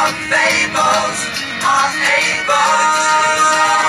of fables of fables.